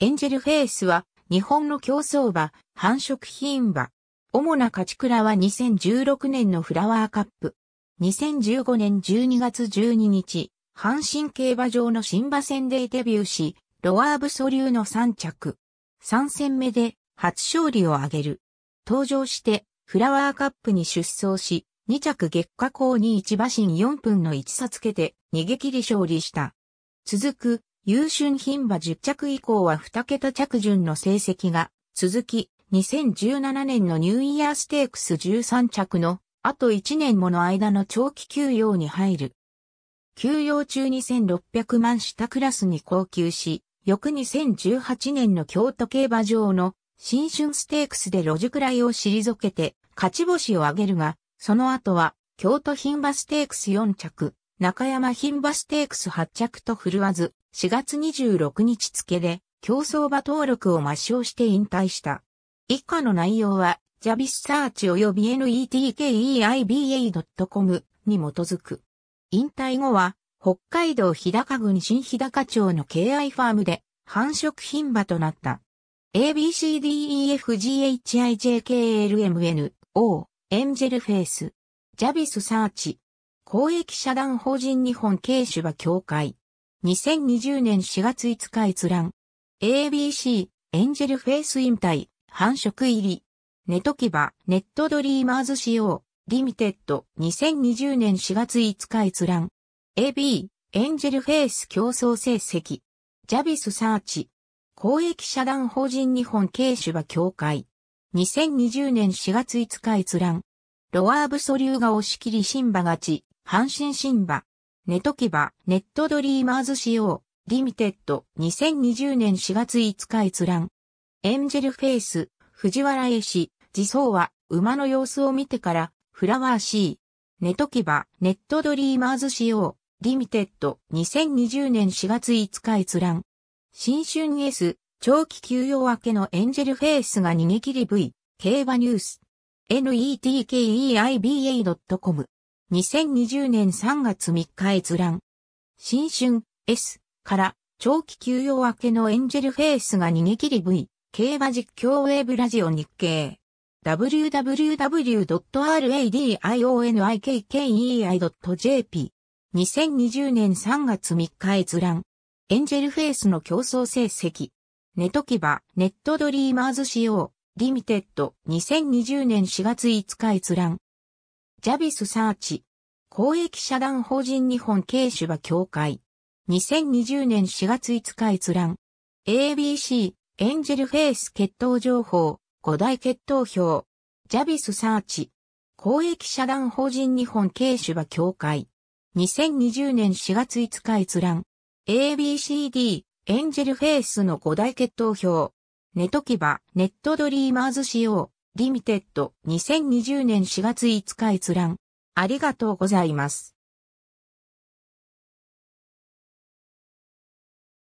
エンジェルフェイスは日本の競走馬、繁殖品馬。主な勝ち倉は2016年のフラワーカップ。2015年12月12日、阪神競馬場の新馬戦でデビューし、ロワーブソリューの3着。3戦目で初勝利を挙げる。登場してフラワーカップに出走し、2着月下校に1馬身4分の1差つけて逃げ切り勝利した。続く優春牝馬10着以降は2桁着順の成績が続き、2017年のニューイヤーステークス13着のあと1年もの間の長期休養に入る。休養中2600万下クラスに高級し、翌2018年の京都競馬場の新春ステークスで路地位を退けて勝ち星を挙げるが、その後は京都牝馬ステークス4着、中山牝馬ステークス8着と振るわず、4月26日付で競走馬登録を抹消して引退した。以下の内容は、ジャビスサーチ及び netkeiba.com に基づく。引退後は、北海道日高郡新日高町の KI ファームで繁殖牝馬となった。ABCDEFGHIJKLMN O エンジェルフェイスJBISサーチ公益社団法人日本軽種馬協会。2020年4月5日閲覧。ABC エンジェルフェイス引退繁殖入り。 netkeibaネットドリーマーズ Co. Limited。2020年4月5日閲覧。AB エンジェルフェイス競争成績。 JBISサーチ。公益社団法人日本軽種馬協会。2020年4月5日閲覧。ロワーブソリューが押し切り新馬勝ち。阪神新馬、 netkeiba、ネットドリーマーズ Co., Limited、2020年4月5日閲覧。エンジェルフェイス、藤原英師、次走は、馬の様子を見てから、フラワー C、netkeiba、ネットドリーマーズ Co., Limited、2020年4月5日閲覧。新春 S、長期休養明けのエンジェルフェイスが逃げ切り V、競馬ニュース、netkeiba.com 2020年3月3日閲覧。新春 S から長期休養明けのエンジェルフェイスが逃げ切り V 競馬実況ウェブラジオ日経 www.radionikkei.jp 2020年3月3日閲覧。エンジェルフェイスの競争成績。 netkeiba、ネットドリーマーズ Co., Limited、2020年4月5日閲覧。 JBISサーチ。公益社団法人日本軽種馬協会。2020年4月5日閲覧。ABC、エンジェルフェイス血統情報、5代血統表。 JBISサーチ。公益社団法人日本軽種馬協会。2020年4月5日閲覧。ABCD、エンジェルフェイスの5大決闘表。ネトキバ、ネットドリーマーズ仕様。リミテッド2020年4月5日閲覧。ありがとうございます。